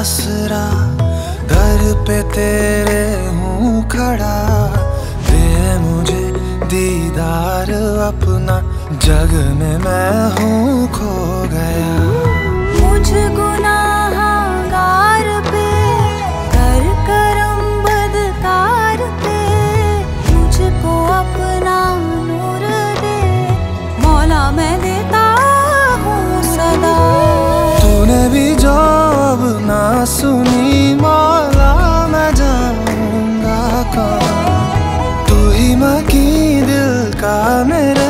आसरा घर पे तेरे हूँ खड़ा। दे मुझे दीदार अपना जग में मैं सुनी मौला मैं जाऊँगा कौन? तू ही मकी दिल का मेरे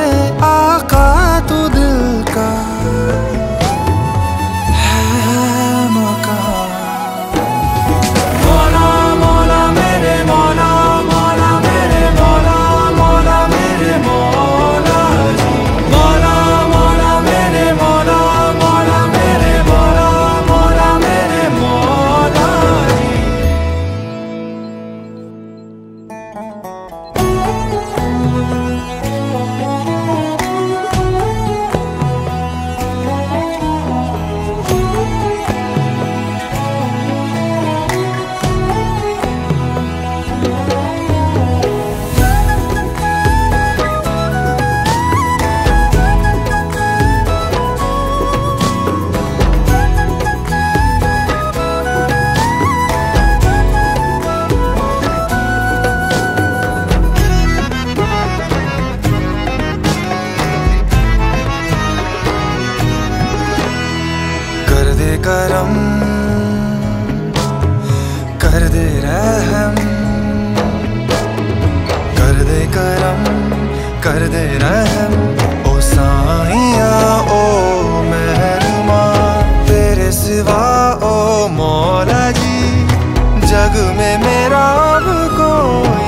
करम, कर दे रहम, कर दे करम, कर दे रहम। ओ साइया ओ मेहरमा, तेरे सिवा, ओ मौला जी, जग में मेरा अब कोई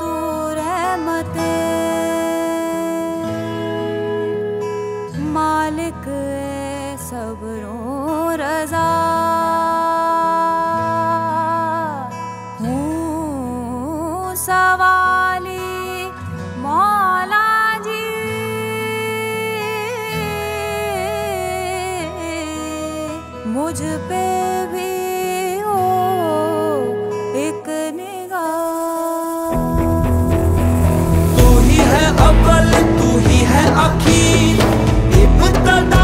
तू रहमते। मालिक सबरों रजा। सवाली मौला जी। मुझ पे तू ही है अव्वल तू ही है आखिर। इब्तदा